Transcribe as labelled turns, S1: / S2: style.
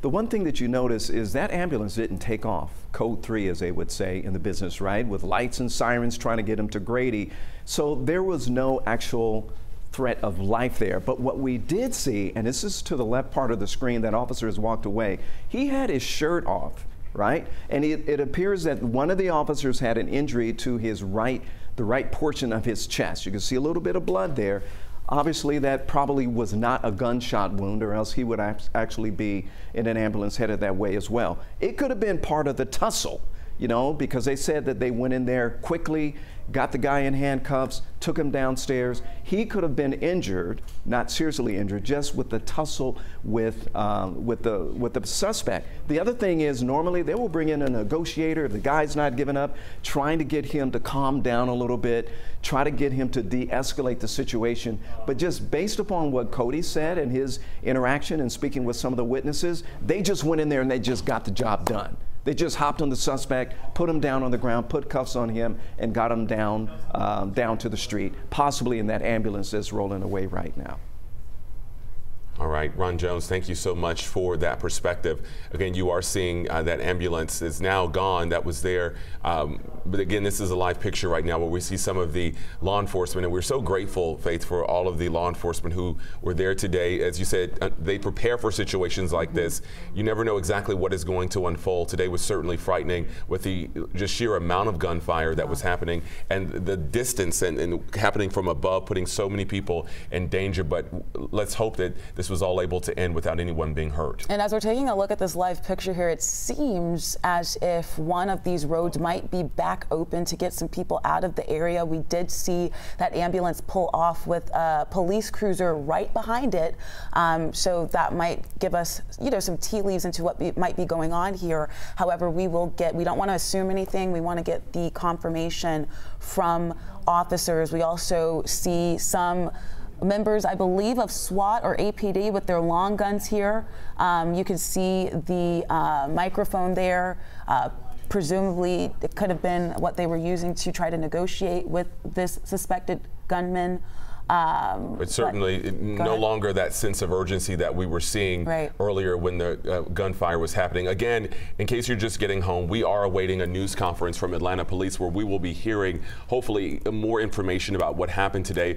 S1: The one thing that you notice is that ambulance didn't take off, code three, as they would say in the business, right? With lights and sirens trying to get him to Grady. So there was no actual threat of life there. But what we did see, and this is to the left part of the screen, that officer has walked away, he had his shirt off, right? And it, it appears that one of the officers had an injury to his right, the right portion of his chest. You can see a little bit of blood there. Obviously, that probably was not a gunshot wound, or else he would actually be in an ambulance headed that way as well. It could have been part of the tussle you know, because they said that they went in there quickly, got the guy in handcuffs, took him downstairs. He could have been injured, not seriously injured, just with the tussle with, um, with, the, with the suspect. The other thing is, normally they will bring in a negotiator if the guy's not giving up, trying to get him to calm down a little bit, try to get him to de escalate the situation. But just based upon what Cody said and his interaction and speaking with some of the witnesses, they just went in there and they just got the job done. They just hopped on the suspect, put him down on the ground, put cuffs on him, and got him down, um, down to the street, possibly in that ambulance that's rolling away right now.
S2: All right, Ron Jones, thank you so much for that perspective. Again, you are seeing uh, that ambulance is now gone that was there. Um, but again, this is a live picture right now where we see some of the law enforcement, and we're so grateful, Faith, for all of the law enforcement who were there today. As you said, uh, they prepare for situations like this. You never know exactly what is going to unfold. Today was certainly frightening with the just sheer amount of gunfire that was happening and the distance and, and happening from above, putting so many people in danger. But let's hope that this was all able to end without anyone being hurt.
S3: And as we're taking a look at this live picture here, it seems as if one of these roads might be back open to get some people out of the area. We did see that ambulance pull off with a police cruiser right behind it. Um, so that might give us, you know, some tea leaves into what be, might be going on here. However, we will get, we don't want to assume anything. We want to get the confirmation from officers. We also see some members, I believe, of SWAT or APD with their long guns here. Um, you can see the uh, microphone there. Uh, presumably, it could have been what they were using to try to negotiate with this suspected gunman.
S2: Um, but certainly but, no ahead. longer that sense of urgency that we were seeing right. earlier when the uh, gunfire was happening. Again, in case you're just getting home, we are awaiting a news conference from Atlanta Police where we will be hearing hopefully more information about what happened today.